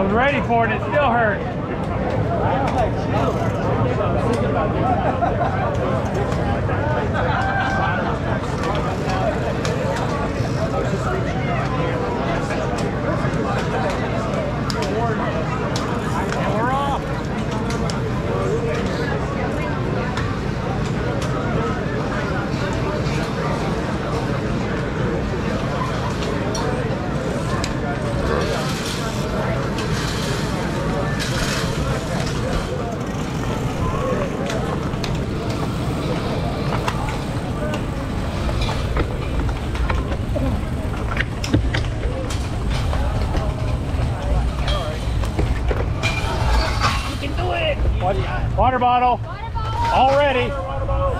I was ready for it, it still hurt. And Water bottle. All ready. Water bottle.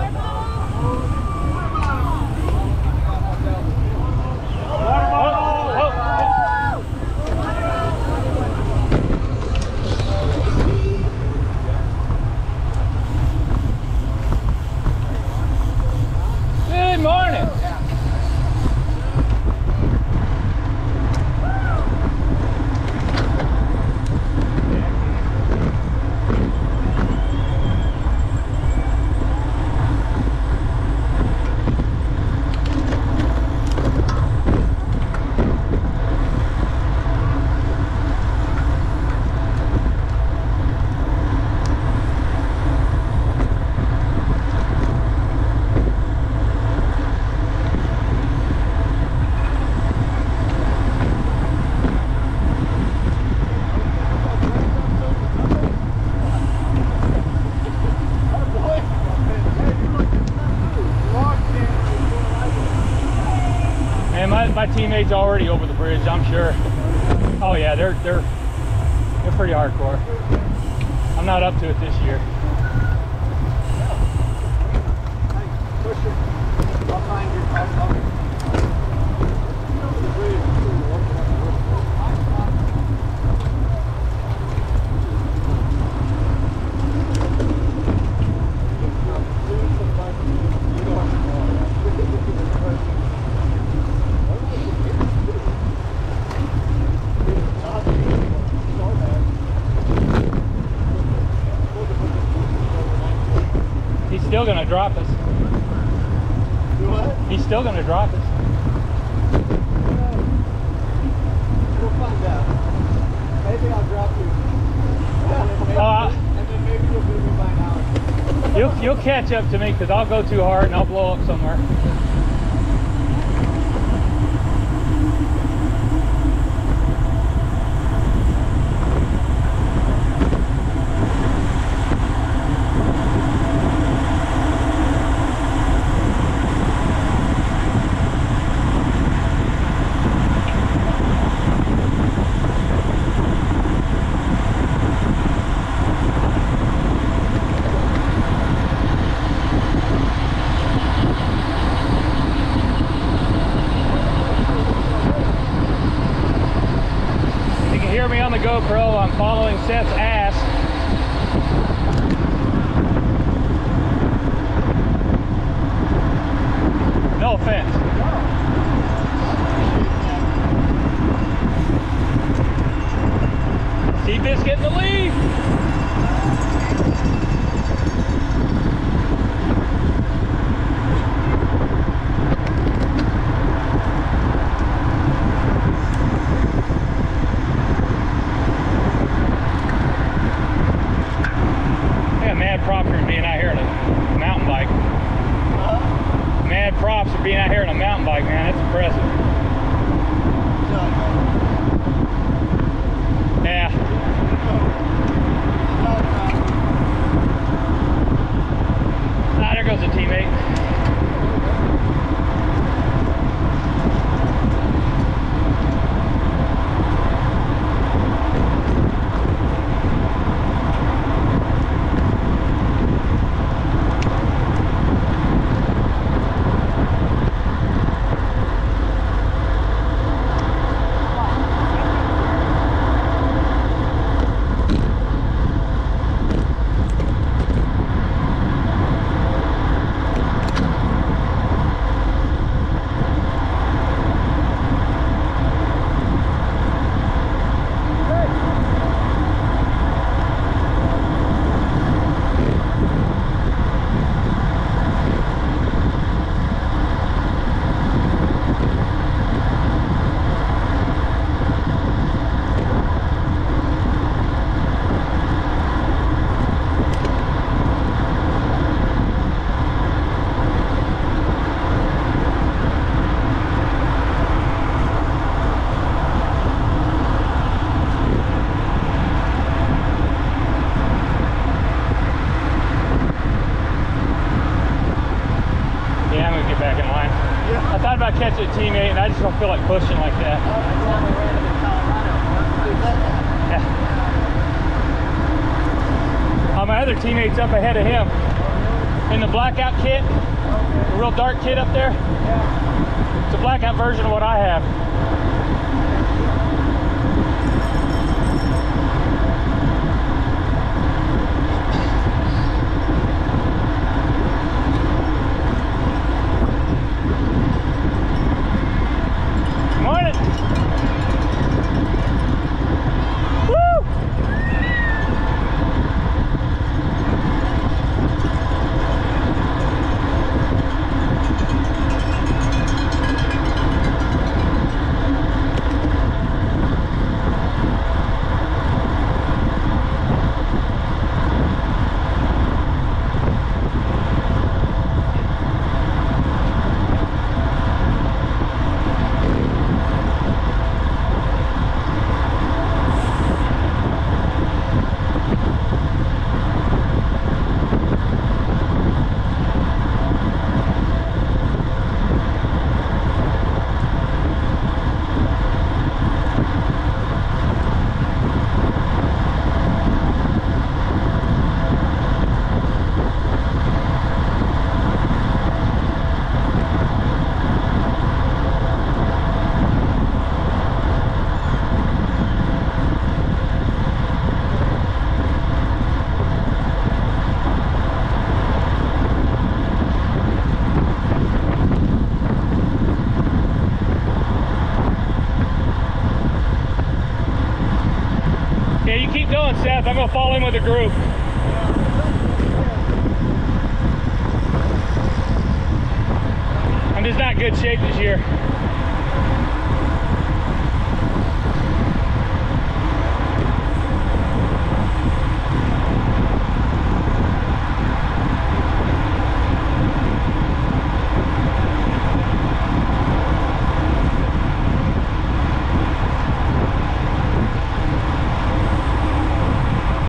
Good morning. And my, my teammates already over the bridge, I'm sure. Oh yeah, they're they're they're pretty hardcore. I'm not up to it this year. He's still gonna drop us. He's still gonna drop us. We'll find out. Maybe I'll drop you. Maybe, Uh, and then maybe you'll me by an hour. You'll you'll catch up to me because I'll go too hard and I'll blow up somewhere. You can hear me on the GoPro. I'm following Seth's ass. No offense. mountain bike, man. It's impressive. Yeah. Ah, there goes a teammate. And I just don't feel like pushing like that. Yeah. Uh, my other teammate's up ahead of him in the blackout kit, the real dark kit up there. It's a blackout version of what I have. Yeah, you keep going, Seth. I'm gonna fall in with the group. I'm just not good shape this year.